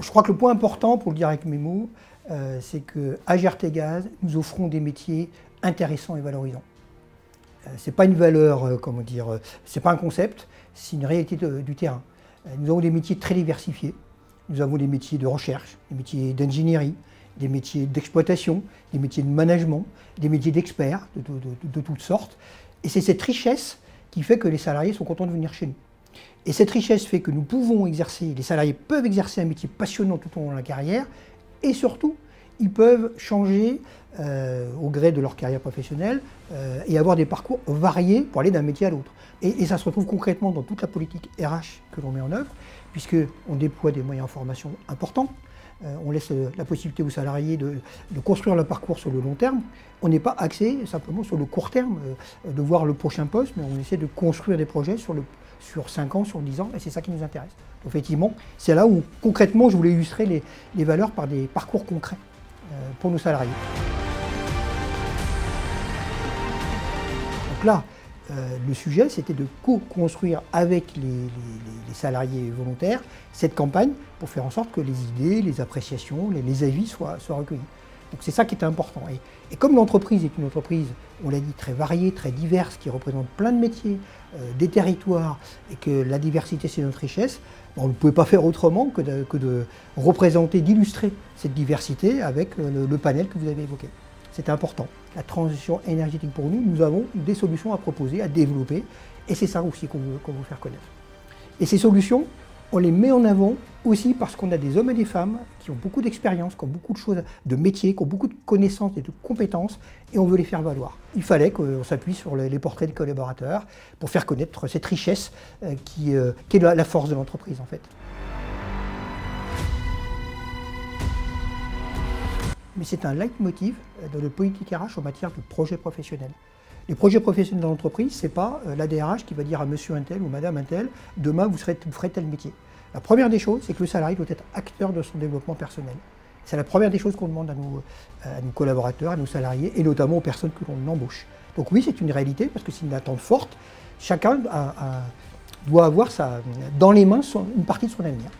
Je crois que le point important, pour le dire avec mes mots, euh, c'est qu'à Gaz, nous offrons des métiers intéressants et valorisants. Euh, ce n'est pas une valeur, euh, comment dire, c'est pas un concept, c'est une réalité du terrain. nous avons des métiers très diversifiés. Nous avons des métiers de recherche, des métiers d'ingénierie, des métiers d'exploitation, des métiers de management, des métiers d'experts de, toutes sortes. Et c'est cette richesse qui fait que les salariés sont contents de venir chez nous. Et cette richesse fait que nous pouvons exercer, les salariés peuvent exercer un métier passionnant tout au long de la carrière, et surtout, ils peuvent changer euh, au gré de leur carrière professionnelle euh, et avoir des parcours variés pour aller d'un métier à l'autre. Et, ça se retrouve concrètement dans toute la politique RH que l'on met en œuvre, puisqu'on déploie des moyens de formation importants. Euh, on laisse la possibilité aux salariés de, construire leur parcours sur le long terme. On n'est pas axé simplement sur le court terme, de voir le prochain poste, mais on essaie de construire des projets sur, le, sur 5 ans, sur 10 ans, et c'est ça qui nous intéresse. effectivement, c'est là où concrètement je voulais illustrer les, valeurs par des parcours concrets pour nos salariés. Donc là, euh, le sujet, c'était de co-construire avec les, salariés volontaires cette campagne pour faire en sorte que les idées, les appréciations, les, avis soient, recueillis. Donc c'est ça qui est important. Et, comme l'entreprise est une entreprise, on l'a dit, très variée, très diverse, qui représente plein de métiers, euh, des territoires, et que la diversité c'est notre richesse, on ne pouvait pas faire autrement que de, représenter, d'illustrer cette diversité avec le panel que vous avez évoqué c'est important. La transition énergétique pour nous, nous avons des solutions à proposer, à développer, et c'est ça aussi qu'on veut, faire connaître. Et ces solutions, on les met en avant aussi parce qu'on a des hommes et des femmes qui ont beaucoup d'expérience, qui ont beaucoup de choses, de métiers, qui ont beaucoup de connaissances et de compétences, et on veut les faire valoir. Il fallait qu'on s'appuie sur les portraits des collaborateurs pour faire connaître cette richesse euh, qui, euh, qui est la force de l'entreprise en fait. mais c'est un leitmotiv de la politique RH en matière de projet professionnel. Les projets professionnels dans l'entreprise, ce n'est pas euh, la DRH qui va dire à monsieur un tel ou madame un tel, demain vous ferez tel métier. La première des choses, c'est que le salarié doit être acteur de son développement personnel. C'est la première des choses qu'on demande à nos, à nos, collaborateurs, à nos salariés, et notamment aux personnes que l'on embauche. Donc oui, c'est une réalité, parce que c'est une attente forte. Chacun doit avoir dans les mains une partie de son avenir.